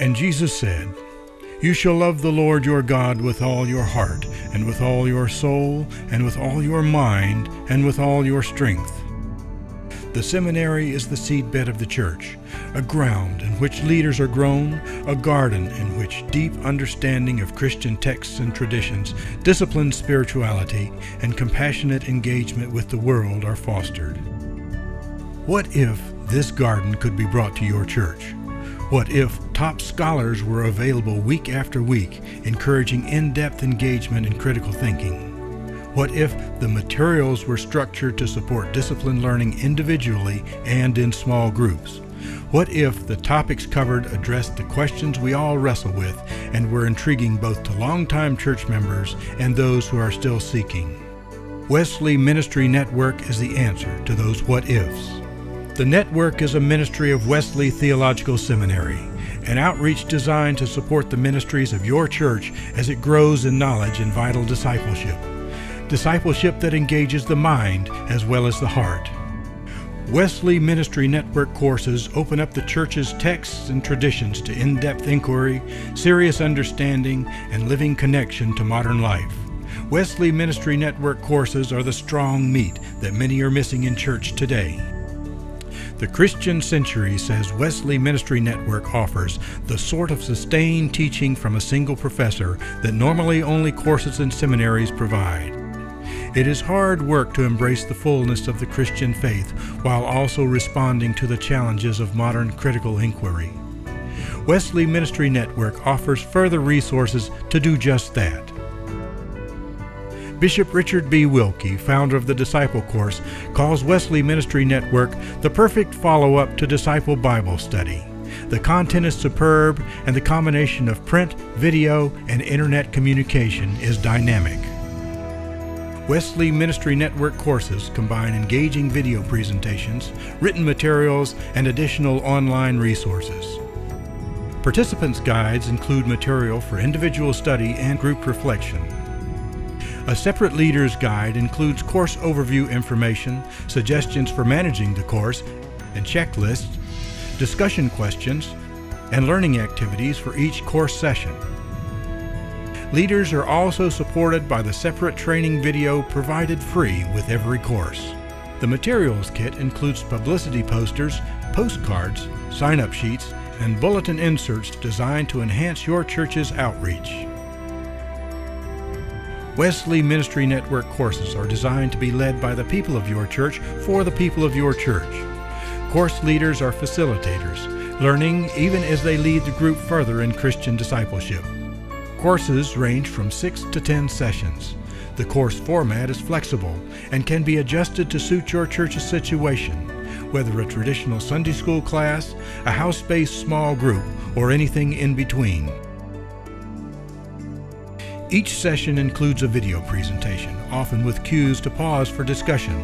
And Jesus said, You shall love the Lord your God with all your heart, and with all your soul, and with all your mind, and with all your strength. The seminary is the seedbed of the church, a ground in which leaders are grown, a garden in which deep understanding of Christian texts and traditions, disciplined spirituality, and compassionate engagement with the world are fostered. What if this garden could be brought to your church? What if top scholars were available week after week, encouraging in depth engagement and critical thinking? What if the materials were structured to support discipline learning individually and in small groups? What if the topics covered addressed the questions we all wrestle with and were intriguing both to longtime church members and those who are still seeking? Wesley Ministry Network is the answer to those what ifs. The network is a ministry of Wesley Theological Seminary, an outreach designed to support the ministries of your church as it grows in knowledge and vital discipleship discipleship that engages the mind as well as the heart. Wesley Ministry Network courses open up the church's texts and traditions to in depth inquiry, serious understanding, and living connection to modern life. Wesley Ministry Network courses are the strong meat that many are missing in church today. The Christian Century says Wesley Ministry Network offers the sort of sustained teaching from a single professor that normally only courses and seminaries provide. It is hard work to embrace the fullness of the Christian faith while also responding to the challenges of modern critical inquiry. Wesley Ministry Network offers further resources to do just that. Bishop Richard B. Wilke, founder of the Disciple Course, calls Wesley Ministry Network the perfect follow up to Disciple Bible Study. The content is superb, and the combination of print, video, and internet communication is dynamic. Wesley Ministry Network courses combine engaging video presentations, written materials, and additional online resources. Participants' guides include material for individual study and group reflection. A separate leader's guide includes course overview information, suggestions for managing the course, and checklists, discussion questions, and learning activities for each course session. Leaders are also supported by the separate training video provided free with every course. The materials kit includes publicity posters, postcards, sign up sheets, and bulletin inserts designed to enhance your church's outreach. Wesley Ministry Network courses are designed to be led by the people of your church for the people of your church. Course leaders are facilitators, learning even as they lead the group further in Christian discipleship. Courses range from 6 to 10 sessions. The course format is flexible and can be adjusted to suit your church's situation, whether a traditional Sunday school class, a house based small group, or anything in between. Each session includes a video presentation, often with cues to pause for discussion.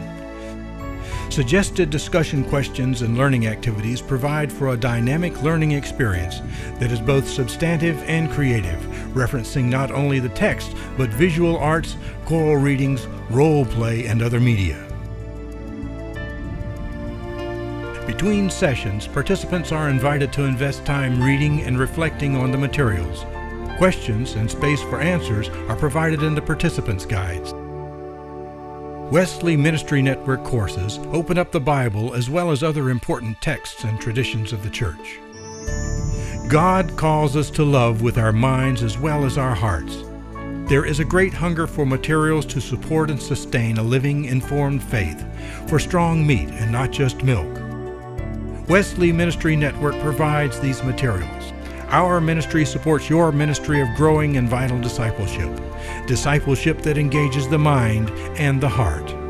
Suggested discussion questions and learning activities provide for a dynamic learning experience that is both substantive and creative, referencing not only the text, but visual arts, choral readings, role play, and other media. Between sessions, participants are invited to invest time reading and reflecting on the materials. Questions and space for answers are provided in the participants' guides. Wesley Ministry Network courses open up the Bible as well as other important texts and traditions of the church. God calls us to love with our minds as well as our hearts. There is a great hunger for materials to support and sustain a living, informed faith, for strong meat and not just milk. Wesley Ministry Network provides these materials. Our ministry supports your ministry of growing and vital discipleship discipleship that engages the mind and the heart.